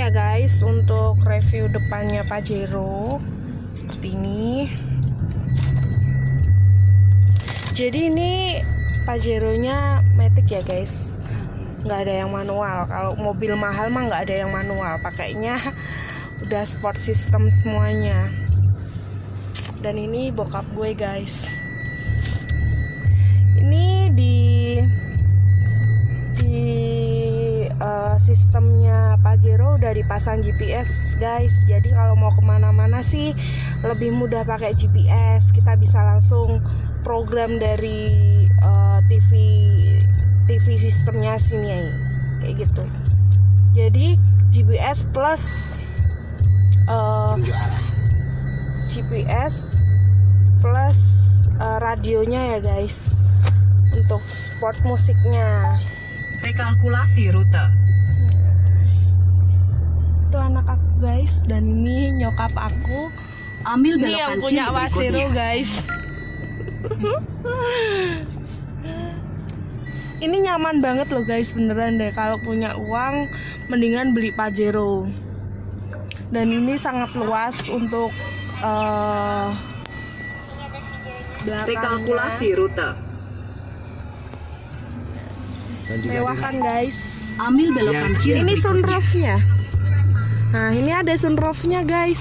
ya guys untuk review depannya Pajero seperti ini. Jadi ini Pajero-nya matic ya guys. Nggak ada yang manual. Kalau mobil mahal mah nggak ada yang manual. Pakainya udah sport system semuanya. Dan ini bokap gue guys. Ini di sistemnya Pajero udah dipasang GPS guys. Jadi kalau mau ke mana-mana sih lebih mudah pakai GPS kita bisa langsung program dari uh, TV TV sistemnya sini kayak gitu. Jadi GPS plus uh, GPS plus uh, radionya ya guys. Untuk sport musiknya. Rekalkulasi rute. Itu anak aku guys dan ini nyokap aku Ambil ini yang belokan punya Wacero berikutnya. guys. Ini nyaman banget loh guys beneran deh. Kalau punya uang mendingan beli Pajero. Dan ini sangat luas untuk eh belakangnya. Rekalkulasi rute. Mewah kan guys? Ambil belokan kiri. Ini sunroofnya nah ini ada sunroofnya guys.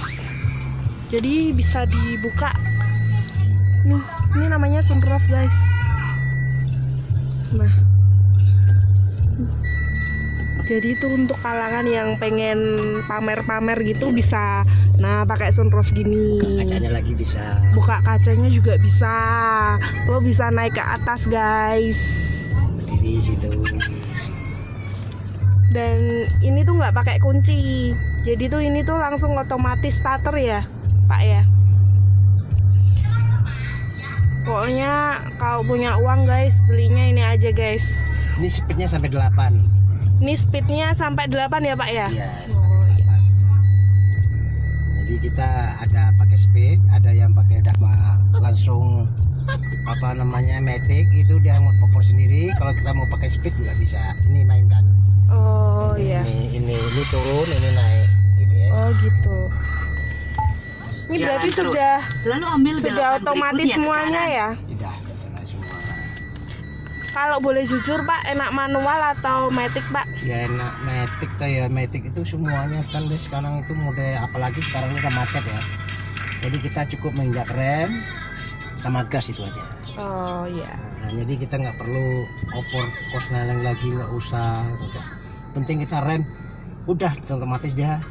Jadi bisa dibuka. Nih ini namanya sunroof guys. Nah. Jadi itu untuk kalangan yang pengen pamer-pamer gitu bisa nah pakai sunroof gini. Kacanya lagi bisa. Buka kacanya juga bisa. Lo bisa naik ke atas guys. Berdiri di situ. Dan ini tuh nggak pakai kunci jadi tuh ini tuh langsung otomatis starter ya pak ya pokoknya kalau punya uang guys belinya ini aja guys Ini speednya sampai 8 ini speednya sampai 8 ya pak ya Iya. Oh, iya. Jadi kita ada pakai speed, ada yang pakai udah langsung apa namanya matic itu dia mau popor sendiri. Kalau kita mau pakai speed juga bisa. Ini mainkan. Oh ini, iya Ini, ini ini turun, ini naik gitu ya. oh gitu ini Jalan berarti terus. sudah Lalu ambil sudah otomatis semuanya ya Tidak, terserah semua. kalau boleh jujur pak enak manual atau matic pak Ya enak matic tuh ya matic itu semuanya kan deh sekarang itu mode apalagi sekarang ini udah macet ya. Jadi kita cukup menginjak rem sama gas itu aja. oh iya Nah, jadi kita nggak perlu opor kos neleng lagi nggak usah udah. Penting kita rem udah otomatis dia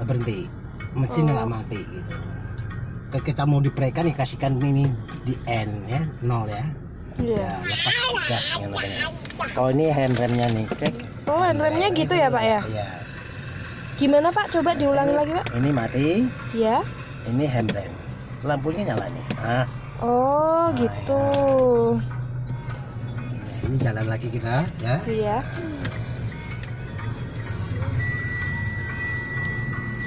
berhenti. Mesin Oh. nggak mati gitu. Kalau kita mau diprekan dikasihkan ini di N ya nol ya. Iya. Ya lepas gas yang namanya kalau ini hand remnya nih cek. Oh hand remnya gitu ya pak ya? iya. Gimana pak? Coba diulangi lagi pak. ini mati. Ya ini hand rem. Lampunya nyala nih. Ah. Oh Nah, gitu. ini jalan lagi kita ya. Iya.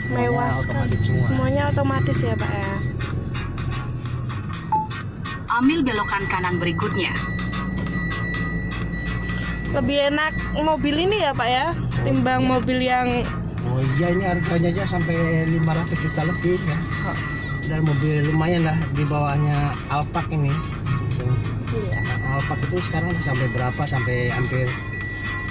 Semuanya Mewah sekali. otomatis semua Semuanya otomatis ya pak ya. Ambil belokan kanan berikutnya. Lebih enak mobil ini ya pak ya, timbang iya. mobil yang Oh iya ini harganya aja sampai 500 juta lebih ya. Dan mobil lumayan lah di bawahnya Alphard ini. iya. Nah, Alphard itu sekarang sampai berapa? Sampai hampir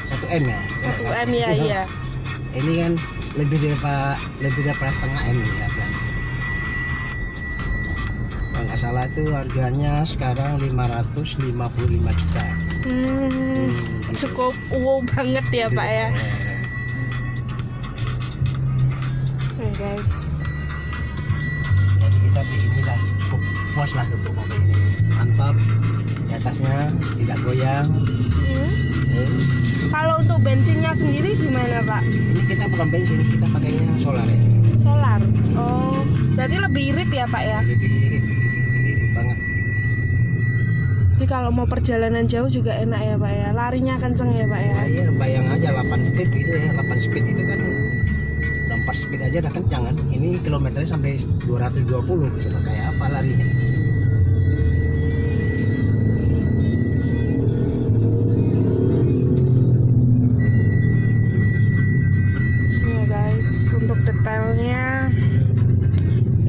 1 M ya. Satu M ya iya. Ini kan lebih daripada lebih daripada setengah M ya harganya. Kalau nggak salah itu harganya sekarang 555 juta. Hmm, gitu. cukup wow banget ya pak ya. Nih guys. jadi kita di inilah cukup puas lah untuk mobil ini mantap di atasnya tidak goyang Hmm. Eh, Kalau untuk bensinnya sendiri gimana pak? ini kita bukan bensin kita pakainya solar ya Solar. Oh, berarti lebih irit ya pak ya? lebih irit irit banget Jadi kalau mau perjalanan jauh juga enak ya pak ya. Larinya kenceng ya pak ya. nah, iya bayang aja 8 speed gitu ya 8 speed itu kan 4 speed aja udah kencang kan. Ini kilometernya sampai 220 coba kayak apa larinya? Iya guys. untuk detailnya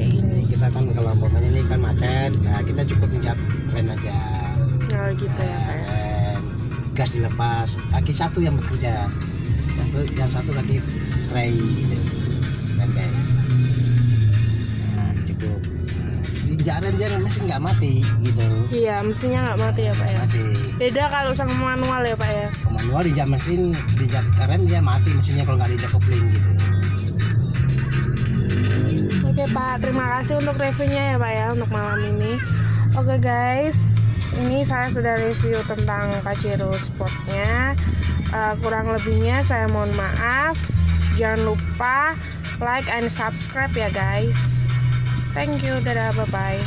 kayak Ini ini kita kan kalau umpamanya ini kan macet, nah kita cukup injak rem aja. nah gitu ya pak ya. Rem, gas dilepas, kaki satu yang bekerja, yang satu, yang satu kaki gitu, tembeng. Nah, cukup. Nah, dia mesin nggak mati gitu. iya mesinnya nggak mati ya pak ya Mati. beda kalau sama manual ya pak ya Kalau manual diinjak mesin, diinjak rem dia mati mesinnya kalau nggak diinjak kopling gitu. Oke Pak, terima kasih untuk reviewnya ya Pak ya untuk malam ini. Oke guys, ini saya sudah review tentang Pajero Sportnya. Eh, kurang lebihnya saya mohon maaf. Jangan lupa like and subscribe ya guys. Thank you, dadah, bye bye.